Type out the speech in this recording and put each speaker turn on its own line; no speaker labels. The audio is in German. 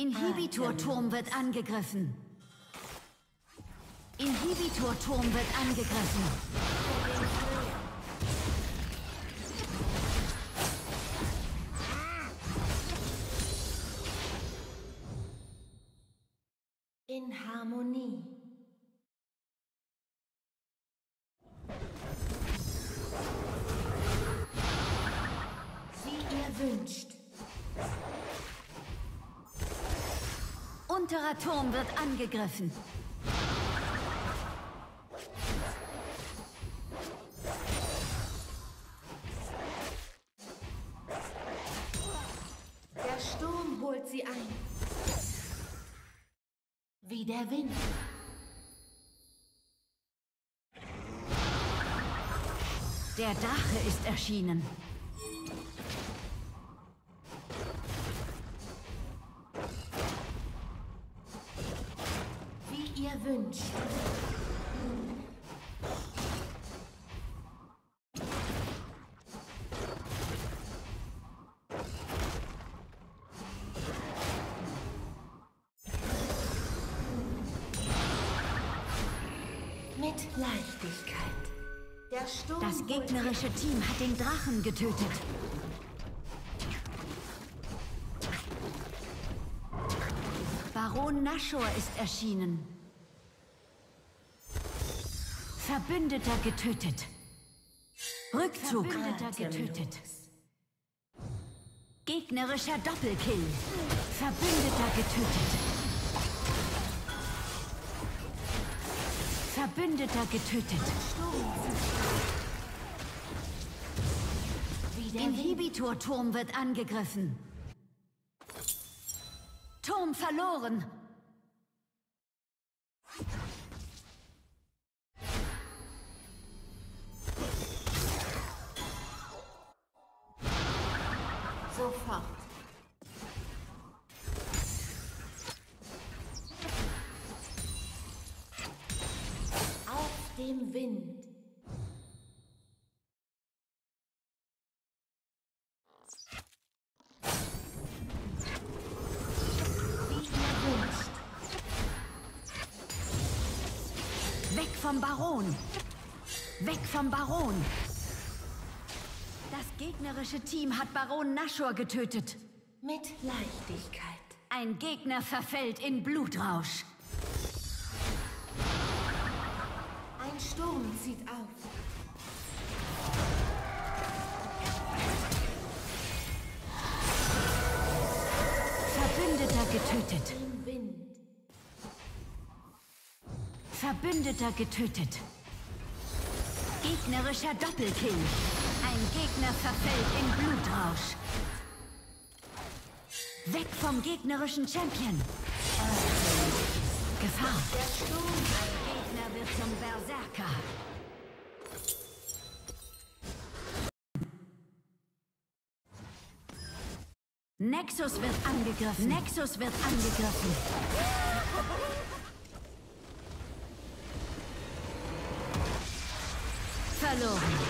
Inhibitor-Turm wird angegriffen. Inhibitor-Turm wird angegriffen.
In Harmonie. Wie ihr wünscht.
Unterer Turm wird angegriffen.
Der Sturm holt sie ein. Wie der Wind.
Der Drache ist erschienen.
Wie ihr wünscht. Mit Leichtigkeit. Der Sturm
Das gegnerische Team hat den Drachen getötet. Baron Nashor ist erschienen. Verbündeter getötet. Rückzug. Verbündeter getötet. Gegnerischer Doppelkill. Verbündeter getötet. Verbündeter getötet. Inhibitor-Turm wird angegriffen. Turm verloren.
Sofort. Auf dem Wind.
Weg vom Baron. Weg vom Baron. Das gegnerische Team hat Baron Nashor getötet.
Mit Leichtigkeit.
Ein Gegner verfällt in Blutrausch.
Ein Sturm zieht auf.
Verbündeter getötet. Verbündeter getötet. Gegnerischer Doppelkill. Ein Gegner verfällt in Blutrausch. Weg vom gegnerischen Champion. Gefahr.
Der Sturm.
Ein Gegner wird zum Berserker. Nexus wird angegriffen. Nexus wird angegriffen. Verloren.